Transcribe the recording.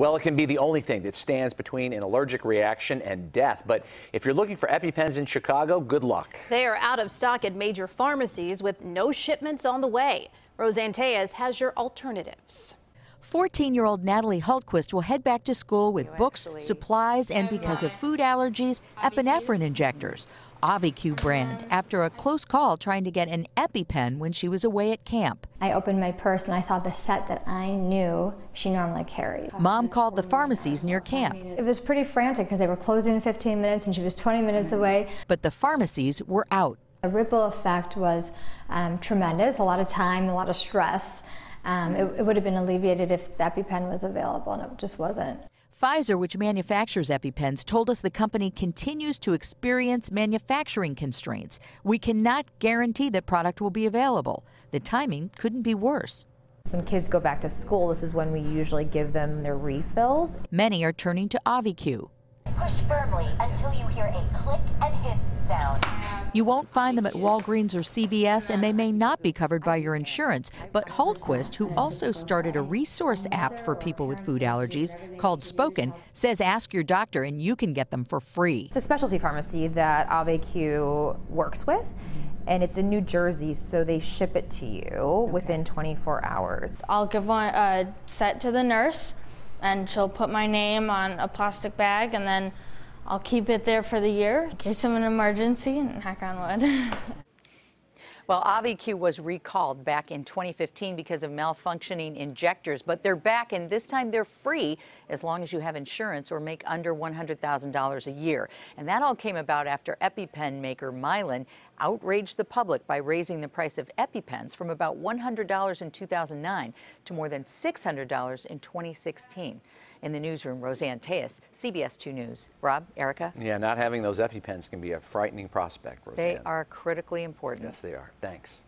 Well, it can be the only thing that stands between an allergic reaction and death. But if you're looking for EpiPens in Chicago, good luck. They are out of stock at major pharmacies with no shipments on the way. Roseanne Tellez has your alternatives. 14 year old Natalie Hultquist will head back to school with books, supplies, and because of food allergies, epinephrine injectors. Auvi-Q brand after a close call trying to get an EpiPen when she was away at camp. I opened my purse and I saw the set that I knew she normally carried. Mom called the pharmacies near camp. It was pretty frantic because they were closing in 15 minutes and she was 20 minutes away. But the pharmacies were out. The ripple effect was um, tremendous, a lot of time, a lot of stress. Um, it, it would have been alleviated if the EpiPen was available, and it just wasn't. Pfizer, which manufactures EpiPens, told us the company continues to experience manufacturing constraints. We cannot guarantee that product will be available. The timing couldn't be worse. When kids go back to school, this is when we usually give them their refills. Many are turning to Auvi-Q. Push firmly until you hear a click and hiss sound. You won't find them at Walgreens or CVS, and they may not be covered by your insurance. But Hultquist, who also started a resource app for people with food allergies called Spokin, says ask your doctor and you can get them for free. It's a specialty pharmacy that Auvi-Q works with and it's in New Jersey, so they ship it to you okay. within 24 hours. I'll give one uh, set to the nurse, and she'll put my name on a plastic bag, and then I'll keep it there for the year in case of an emergency, and heck on wood. Well, Auvi-Q was recalled back in 2015 because of malfunctioning injectors, but they're back and this time they're free as long as you have insurance or make under $100,000 a year. And that all came about after EpiPen maker Mylan outraged the public by raising the price of EpiPens from about $100 in 2009 to more than $600 in 2016. In the newsroom, Roseanne Tellez, CBS 2 News. Rob, Erica? Yeah, not having those EpiPens can be a frightening prospect, Roseanne. They are critically important. Yes, they are. Thanks.